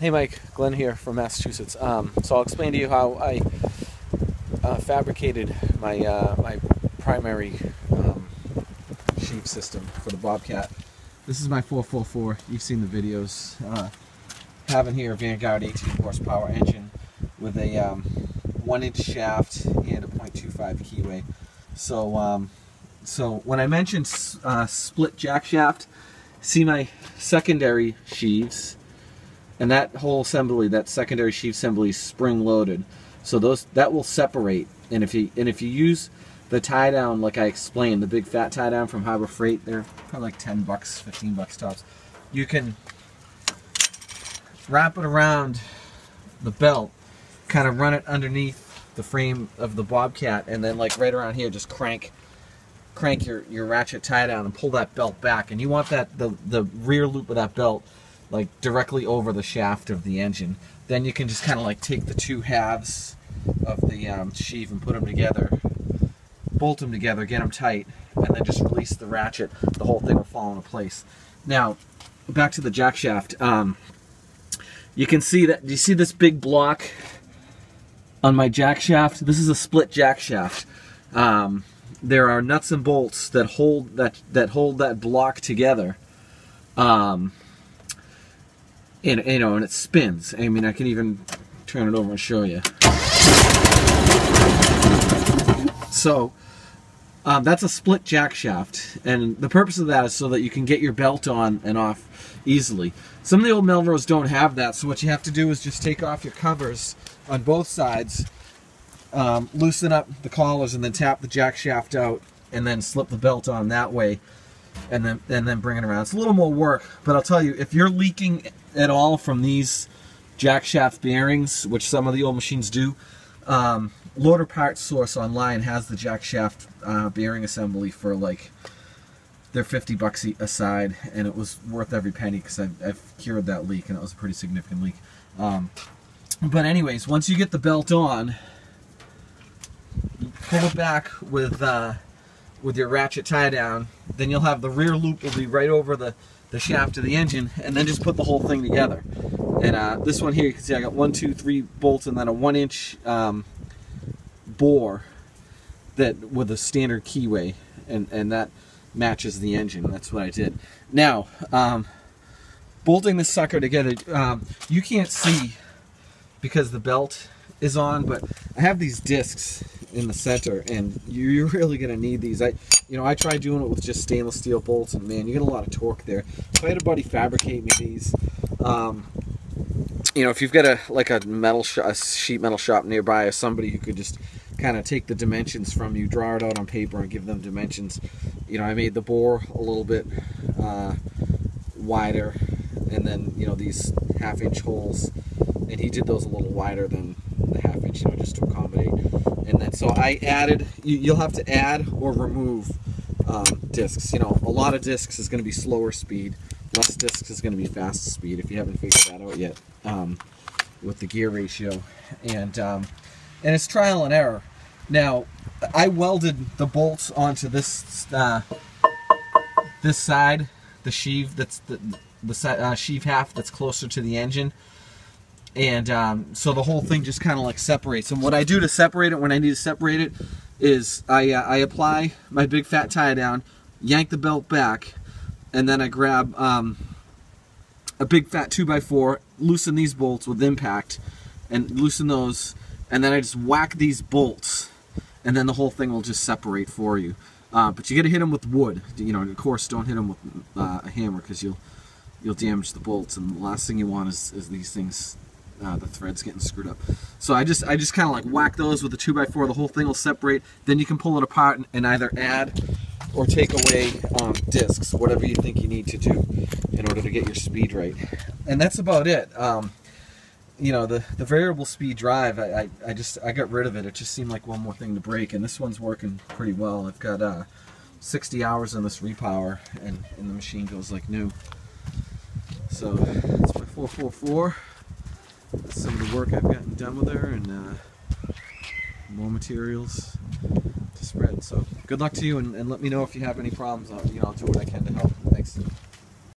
Hey Mike, Glenn here from Massachusetts. Um, so I'll explain to you how I uh, fabricated my uh, my primary um, sheave system for the Bobcat. This is my 444. You've seen the videos. Uh, having here a Vanguard 18 horsepower engine with a um, one inch shaft and a 0.25 keyway. So um, so when I mentioned uh, split jack shaft, see my secondary sheaves and that whole assembly, that secondary sheave assembly is spring loaded. So those that will separate. And if you and if you use the tie down like I explained, the big fat tie down from Harbor Freight, they're probably like 10 bucks, 15 bucks tops. You can wrap it around the belt, kind of run it underneath the frame of the Bobcat, and then like right around here, just crank crank your, your ratchet tie down and pull that belt back. And you want that the, the rear loop of that belt like directly over the shaft of the engine. Then you can just kind of like take the two halves of the um, sheave and put them together, bolt them together, get them tight, and then just release the ratchet. The whole thing will fall into place. Now, back to the jack shaft. Um, you can see that, do you see this big block on my jack shaft? This is a split jack shaft. Um, there are nuts and bolts that hold that that hold that block together. Um, and you know, and it spins. I mean, I can even turn it over and show you. So um, that's a split jack shaft, and the purpose of that is so that you can get your belt on and off easily. Some of the old Melroes don't have that, so what you have to do is just take off your covers on both sides, um, loosen up the collars, and then tap the jack shaft out, and then slip the belt on that way and then and then bring it around. It's a little more work, but I'll tell you, if you're leaking at all from these jack shaft bearings, which some of the old machines do, um, Loader Parts Source online has the jack shaft uh, bearing assembly for like they're 50 bucks a side, and it was worth every penny because I've, I've, cured that leak, and it was a pretty significant leak. Um, but anyways, once you get the belt on, pull it back with uh, with your ratchet tie down, then you'll have the rear loop will be right over the, the shaft of the engine, and then just put the whole thing together. And uh, this one here, you can see I got one, two, three bolts, and then a one inch um, bore that with a standard keyway, and, and that matches the engine. That's what I did. Now, um, bolting this sucker together, um, you can't see because the belt is on, but I have these discs in the center, and you're really gonna need these. I, you know, I tried doing it with just stainless steel bolts, and man, you get a lot of torque there. So I had a buddy fabricate me these. Um, you know, if you've got a like a metal a sheet metal shop nearby, or somebody who could just kind of take the dimensions from you, draw it out on paper, and give them dimensions. You know, I made the bore a little bit uh, wider, and then you know these half-inch holes, and he did those a little wider than the half inch, you know, just to accommodate. And then so I added, you, will have to add or remove um, discs. You know, a lot of discs is going to be slower speed, less discs is going to be fast speed if you haven't figured that out yet um, with the gear ratio. And, um, and it's trial and error. Now, I welded the bolts onto this uh, this side, the sheave that's the, the uh, sheave half that's closer to the engine and um, so the whole thing just kind of like separates. And what I do to separate it when I need to separate it is I, uh, I apply my big fat tie down, yank the belt back, and then I grab um, a big fat 2x4, loosen these bolts with impact, and loosen those, and then I just whack these bolts, and then the whole thing will just separate for you. Uh, but you got to hit them with wood. You know, of course, don't hit them with uh, a hammer because you'll you'll damage the bolts. And the last thing you want is, is these things uh, the thread's getting screwed up. So I just I just kind of like whack those with the 2x4, the whole thing will separate, then you can pull it apart and either add or take away um, discs, whatever you think you need to do in order to get your speed right. And that's about it. Um, you know, the, the variable speed drive, I, I, I, just, I got rid of it. It just seemed like one more thing to break, and this one's working pretty well. I've got uh, 60 hours on this repower, and, and the machine goes like new. So, it's my 444 some of the work I've gotten done with her and uh, more materials to spread. So good luck to you and, and let me know if you have any problems. I'll, you know, I'll do what I can to help. Thanks.